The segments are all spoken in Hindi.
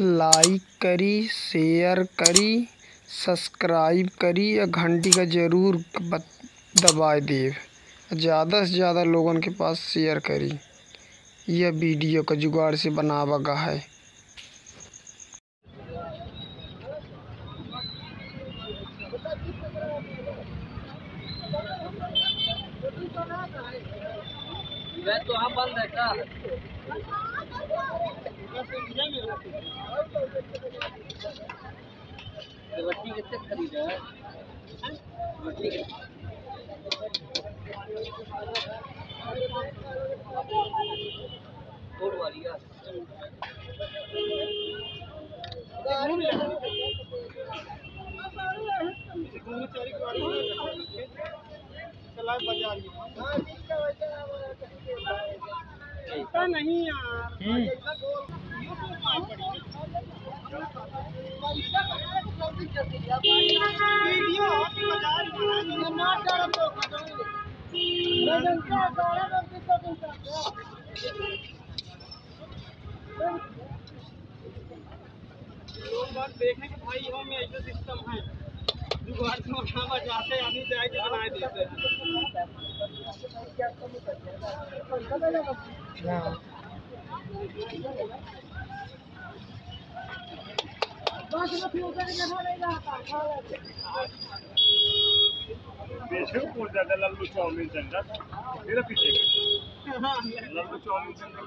लाइक करी, शेयर करी, सब्सक्राइब करी, या घंटी का ज़रूर दबाए देव। ज़्यादा से ज़्यादा लोगन के पास शेयर करी। यह वीडियो का जुगाड़ से बनावा गा है। तो हाँ बंद है का बच्ची कितने खरीदा है बच्ची कोट वाली यार वीडियो बाज़ार लोग बात देखें कि भाई हम ऐसे सिस्टम है। लल्लू चाउमीन सेंटर मेरा पीछे लल्लू चाउमीन सेंटर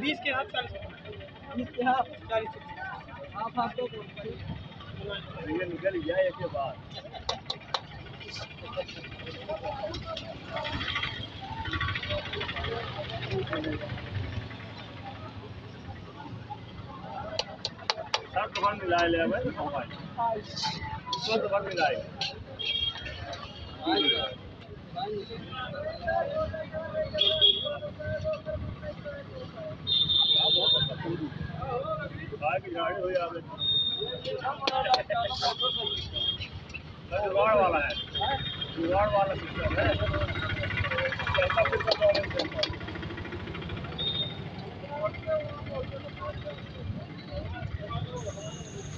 बीस के हाथ चालीस। बीस के हाथ चालीस। आप आप दो ये निकल गया के बाद। सब दुकान मिलाए ले भाई। सब दुकान मिलाए।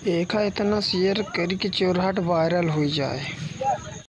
एका इतना शेयर करी कि चोरहट वायरल हो जाए।